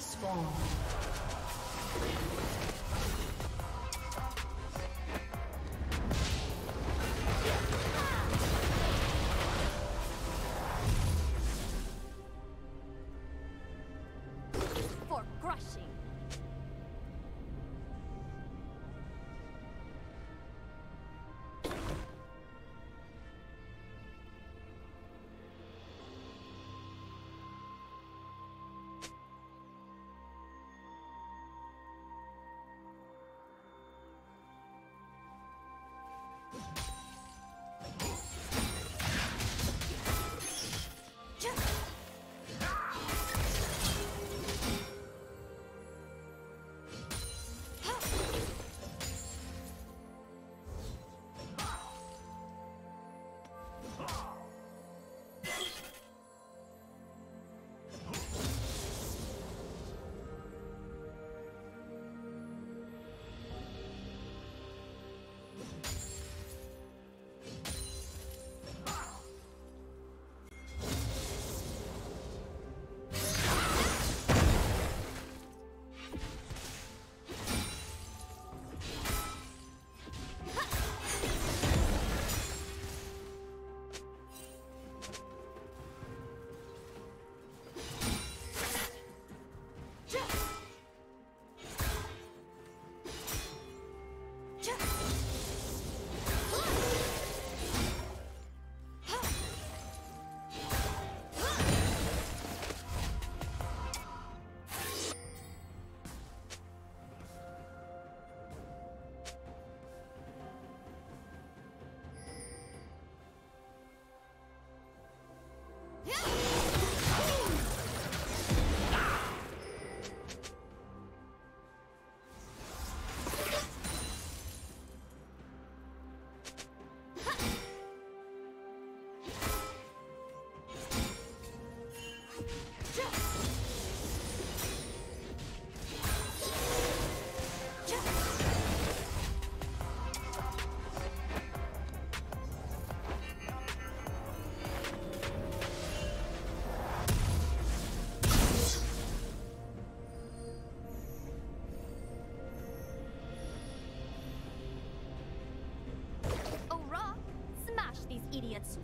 has spawned.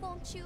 Won't you?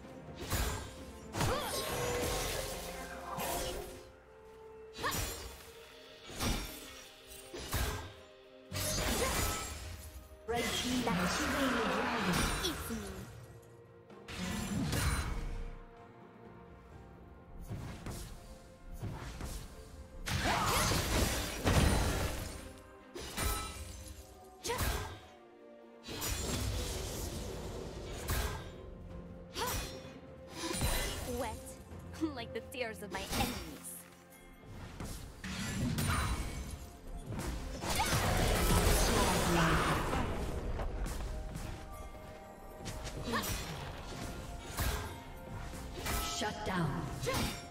prayers of my enemies. Shut down.